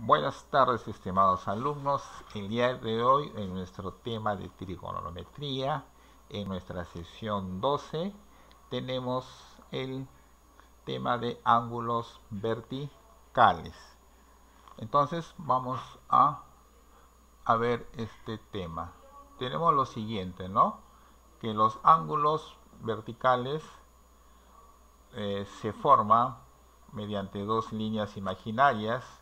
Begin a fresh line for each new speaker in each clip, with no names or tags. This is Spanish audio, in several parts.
Buenas tardes, estimados alumnos. El día de hoy, en nuestro tema de trigonometría, en nuestra sesión 12, tenemos el tema de ángulos verticales. Entonces, vamos a, ver este tema. Tenemos lo siguiente, ¿no? Que los ángulos verticales eh, se forman mediante dos líneas imaginarias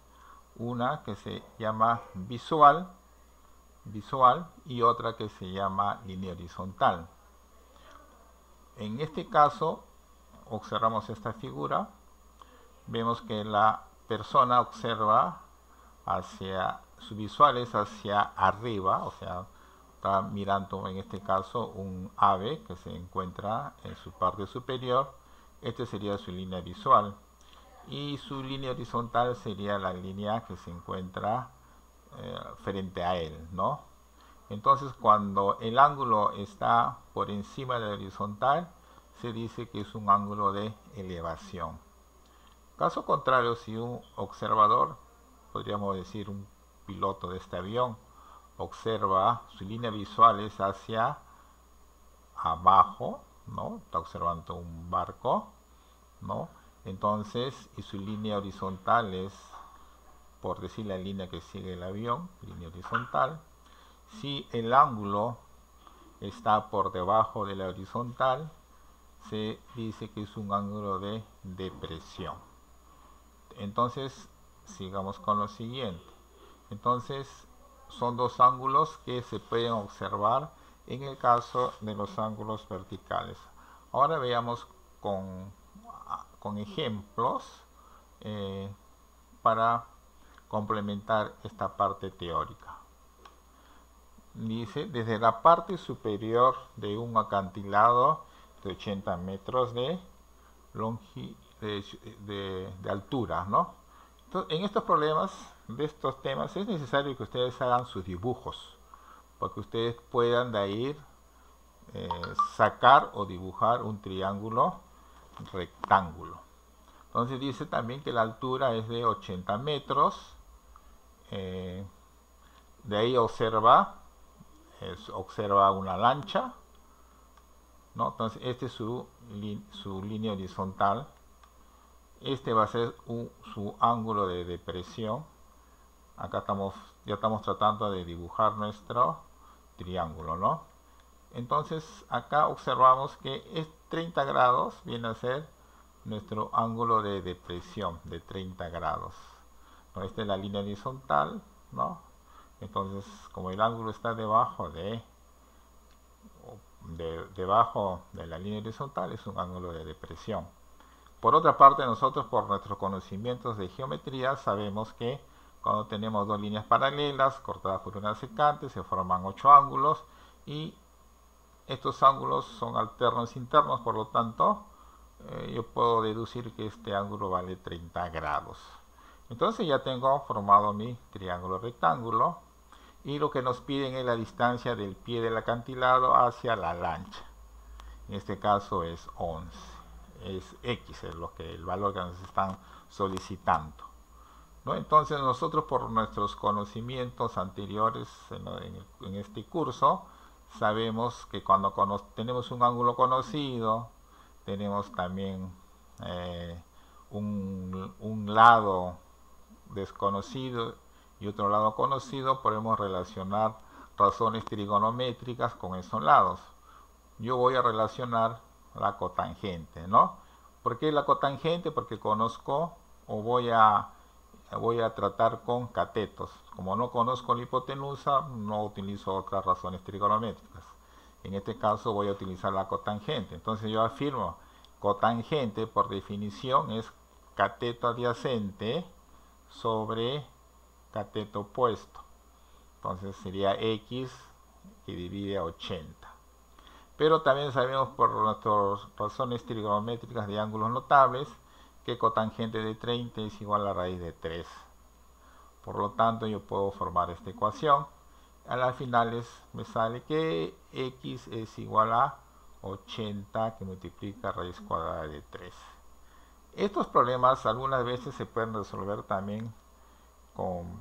una que se llama visual, visual y otra que se llama línea horizontal. En este caso, observamos esta figura, vemos que la persona observa hacia, su visual es hacia arriba, o sea, está mirando en este caso un ave que se encuentra en su parte superior, esta sería su línea visual y su línea horizontal sería la línea que se encuentra eh, frente a él, ¿no? Entonces cuando el ángulo está por encima de la horizontal, se dice que es un ángulo de elevación. Caso contrario, si un observador, podríamos decir un piloto de este avión, observa su línea visual es hacia abajo, ¿no? Está observando un barco, ¿no? Entonces, y su línea horizontal es, por decir la línea que sigue el avión, línea horizontal. Si el ángulo está por debajo de la horizontal, se dice que es un ángulo de depresión. Entonces, sigamos con lo siguiente. Entonces, son dos ángulos que se pueden observar en el caso de los ángulos verticales. Ahora veamos con con ejemplos eh, para complementar esta parte teórica. Dice, desde la parte superior de un acantilado de 80 metros de, de, altura, ¿no? en estos problemas, de estos temas, es necesario que ustedes hagan sus dibujos, para que ustedes puedan de ahí eh, sacar o dibujar un triángulo rectángulo. Entonces dice también que la altura es de 80 metros. Eh, de ahí observa, observa una lancha. ¿no? Entonces este es su, su línea horizontal. Este va a ser su ángulo de depresión. Acá estamos, ya estamos tratando de dibujar nuestro triángulo, ¿no? Entonces acá observamos que es 30 grados, viene a ser nuestro ángulo de depresión de 30 grados. ¿no? Esta es la línea horizontal, ¿no? Entonces, como el ángulo está debajo de, de, debajo de la línea horizontal, es un ángulo de depresión. Por otra parte, nosotros por nuestros conocimientos de geometría sabemos que cuando tenemos dos líneas paralelas cortadas por una secante se forman ocho ángulos y estos ángulos son alternos internos, por lo tanto, eh, yo puedo deducir que este ángulo vale 30 grados. Entonces ya tengo formado mi triángulo rectángulo y lo que nos piden es la distancia del pie del acantilado hacia la lancha. En este caso es 11. Es X, es lo que, el valor que nos están solicitando. ¿No? Entonces nosotros por nuestros conocimientos anteriores en este curso, sabemos que cuando tenemos un ángulo conocido, tenemos también eh, un, lado desconocido y otro lado conocido, podemos relacionar razones trigonométricas con esos lados. Yo voy a relacionar la cotangente, ¿no? ¿Por qué la cotangente? Porque conozco o voy a voy a tratar con catetos. Como no conozco la hipotenusa, no utilizo otras razones trigonométricas. En este caso voy a utilizar la cotangente. Entonces yo afirmo, cotangente por definición es cateto adyacente sobre cateto opuesto. Entonces sería X que divide a 80. Pero también sabemos por nuestras razones trigonométricas de ángulos notables que cotangente de 30 es igual a raíz de 3. Por lo tanto, yo puedo formar esta ecuación. A las finales me sale que x es igual a 80 que multiplica raíz cuadrada de 3. Estos problemas algunas veces se pueden resolver también con,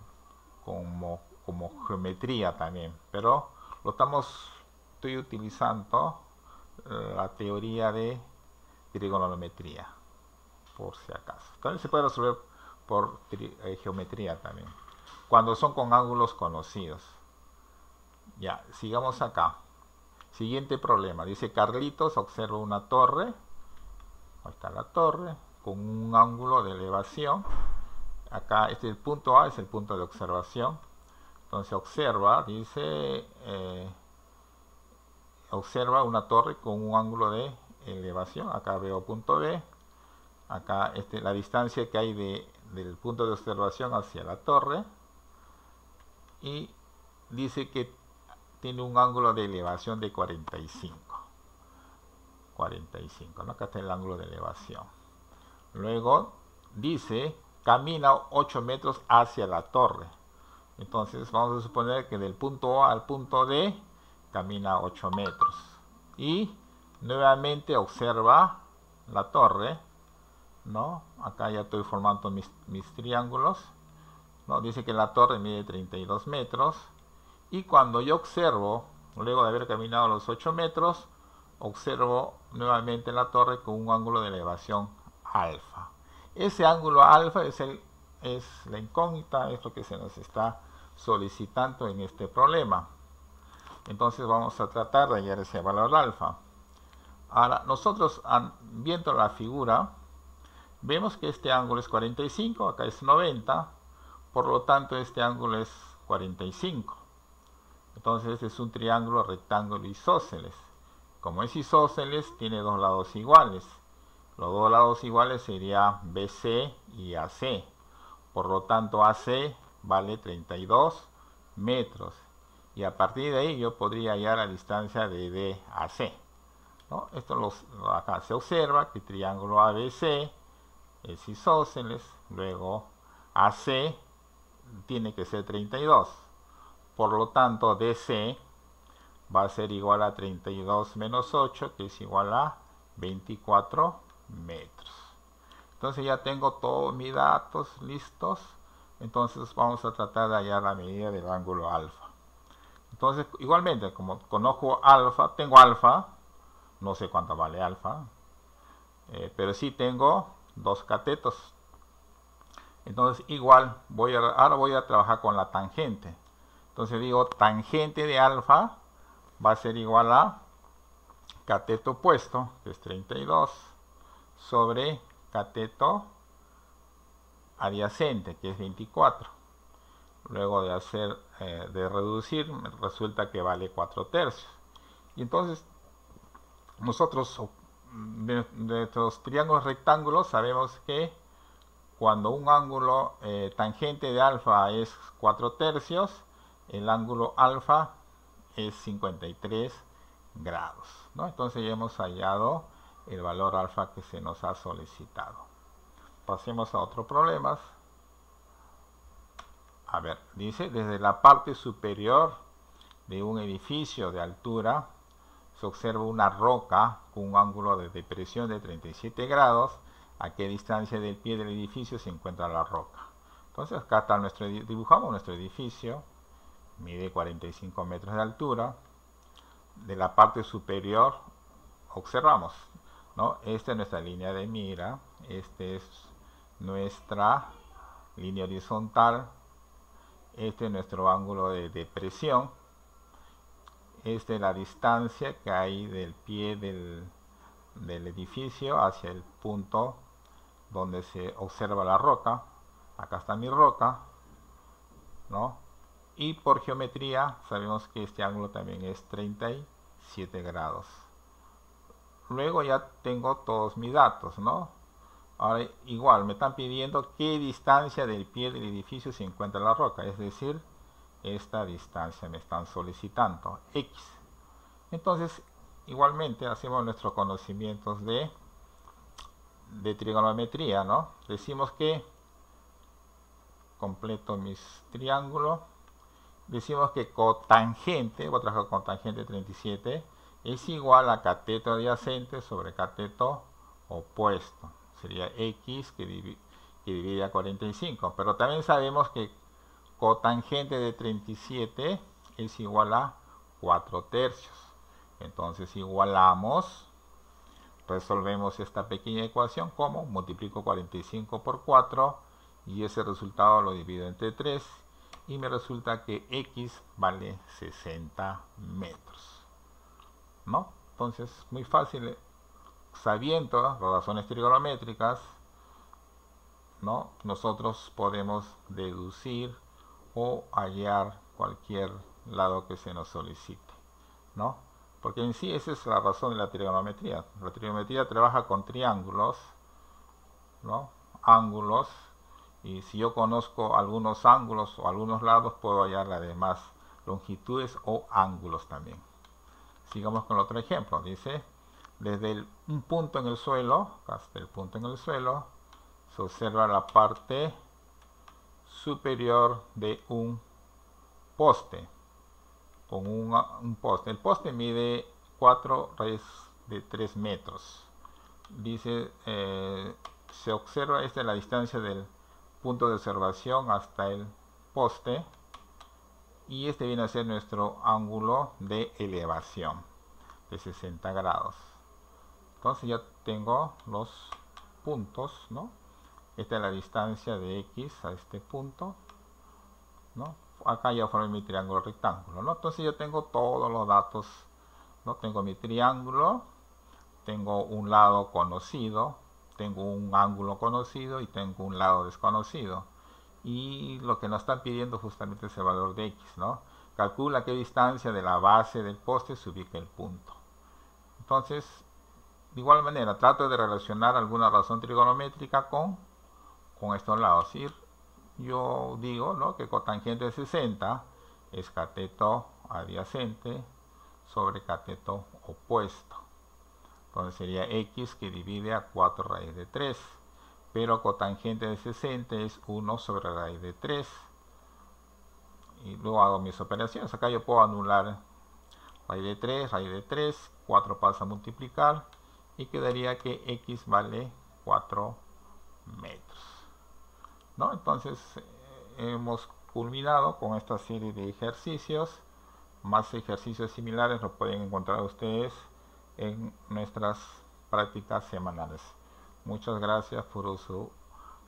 como, como geometría también, pero lo estamos, estoy utilizando eh, la teoría de trigonometría, por si acaso. También se puede resolver por eh, geometría también, cuando son con ángulos conocidos. Ya, sigamos acá. Siguiente problema. Dice Carlitos observa una torre. Ahí está la torre. Con un ángulo de elevación. Acá este el punto A, es el punto de observación. Entonces observa, dice, eh, observa una torre con un ángulo de elevación. Acá veo punto B. Acá este, la distancia que hay de, del punto de observación hacia la torre. Y dice que tiene un ángulo de elevación de 45. 45, ¿no? Acá está el ángulo de elevación. Luego dice, camina 8 metros hacia la torre. Entonces vamos a suponer que del punto A al punto D camina 8 metros. Y nuevamente observa la torre. ¿no? Acá ya estoy formando mis, mis triángulos. ¿no? Dice que la torre mide 32 metros y cuando yo observo, luego de haber caminado los 8 metros, observo nuevamente la torre con un ángulo de elevación alfa. Ese ángulo alfa es, el, es la incógnita, es lo que se nos está solicitando en este problema. Entonces vamos a tratar de hallar ese valor alfa. Ahora, nosotros viendo la figura, vemos que este ángulo es 45, acá es 90, por lo tanto este ángulo es 45. Entonces es un triángulo rectángulo isósceles. Como es isósceles, tiene dos lados iguales. Los dos lados iguales serían BC y AC. Por lo tanto, AC vale 32 metros. Y a partir de ahí yo podría hallar la distancia de D a C. Esto los, acá se observa que triángulo ABC es isósceles. Luego AC tiene que ser 32. Por lo tanto, DC va a ser igual a 32 menos 8, que es igual a 24 metros. Entonces ya tengo todos mis datos listos. Entonces vamos a tratar de hallar la medida del ángulo alfa. Entonces, igualmente, como conozco alfa, tengo alfa, no sé cuánto vale alfa, eh, pero sí tengo dos catetos. Entonces, igual, ahora voy a trabajar con la tangente. Entonces digo, tangente de alfa va a ser igual a cateto opuesto, que es 32, sobre cateto adyacente, que es 24. Luego de hacer, eh, de reducir, resulta que vale 4 tercios. Y entonces, nosotros de, estos triángulos rectángulos sabemos que cuando un ángulo eh, tangente de alfa es 4 tercios, el ángulo alfa es 53 grados. ¿no? Entonces ya hemos hallado el valor alfa que se nos ha solicitado. Pasemos a otro problema. A ver, dice, desde la parte superior de un edificio de altura se observa una roca con un ángulo de depresión de 37 grados. ¿A qué distancia del pie del edificio se encuentra la roca? Entonces acá está nuestro, dibujamos nuestro edificio mide 45 metros de altura. De la parte superior observamos, ¿no? Esta es nuestra línea de mira, este es nuestra línea horizontal, este es nuestro ángulo de depresión, esta es la distancia que hay del pie del, del edificio hacia el punto donde se observa la roca. Acá está mi roca, ¿no? Y por geometría sabemos que este ángulo también es 37 grados. Luego ya tengo todos mis datos, ¿no? Ahora igual me están pidiendo qué distancia del pie del edificio se encuentra la roca, es decir, esta distancia me están solicitando, x. Entonces, igualmente hacemos nuestros conocimientos de, de trigonometría, ¿no? Decimos que completo mis triángulos decimos que cotangente, voy a trabajar con tangente 37, es igual a cateto adyacente sobre cateto opuesto. Sería x que, divide a 45. Pero también sabemos que cotangente de 37 es igual a 4 tercios. Entonces igualamos, resolvemos esta pequeña ecuación como multiplico 45 por 4 y ese resultado lo divido entre 3 y me resulta que x vale 60 metros. ¿No? Entonces, muy fácil, sabiendo las razones trigonométricas, ¿no? nosotros podemos deducir o hallar cualquier lado que se nos solicite. ¿no? Porque en sí esa es la razón de la trigonometría. La trigonometría trabaja con triángulos, ¿no? ángulos, y si yo conozco algunos ángulos o algunos lados, puedo hallar las demás longitudes o ángulos también. Sigamos con otro ejemplo. Dice, desde un punto en el suelo, hasta el punto en el suelo, se observa la parte superior de un poste con un, poste. El poste mide 4 raíces de 3 metros. Dice, eh, se observa, esta es la distancia del punto de observación hasta el poste. Y este viene a ser nuestro ángulo de elevación de 60 grados. Entonces ya tengo los puntos, ¿no? Esta es la distancia de X a este punto, ¿no? acá ya formé mi triángulo rectángulo. Entonces yo tengo todos los datos, ¿no? Tengo mi triángulo, tengo un lado conocido, tengo un ángulo conocido y tengo un lado desconocido. Y lo que nos están pidiendo justamente es el valor de x, ¿no? Calcula qué distancia de la base del poste se ubica el punto. Entonces, de igual manera, trato de relacionar alguna razón trigonométrica con, con estos lados. Ir yo digo ¿no? que cotangente de 60 es cateto adyacente sobre cateto opuesto. Entonces sería x que divide a 4 raíz de 3. Pero cotangente de 60 es 1 sobre raíz de 3. Y luego hago mis operaciones. Acá yo puedo anular raíz de 3, raíz de 3. 4 pasa a multiplicar. Y quedaría que x vale 4 metros. ¿no? Entonces eh, hemos culminado con esta serie de ejercicios. Más ejercicios similares lo pueden encontrar ustedes en nuestras prácticas semanales. Muchas gracias por su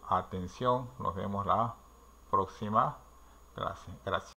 atención. Nos vemos la próxima clase. Gracias.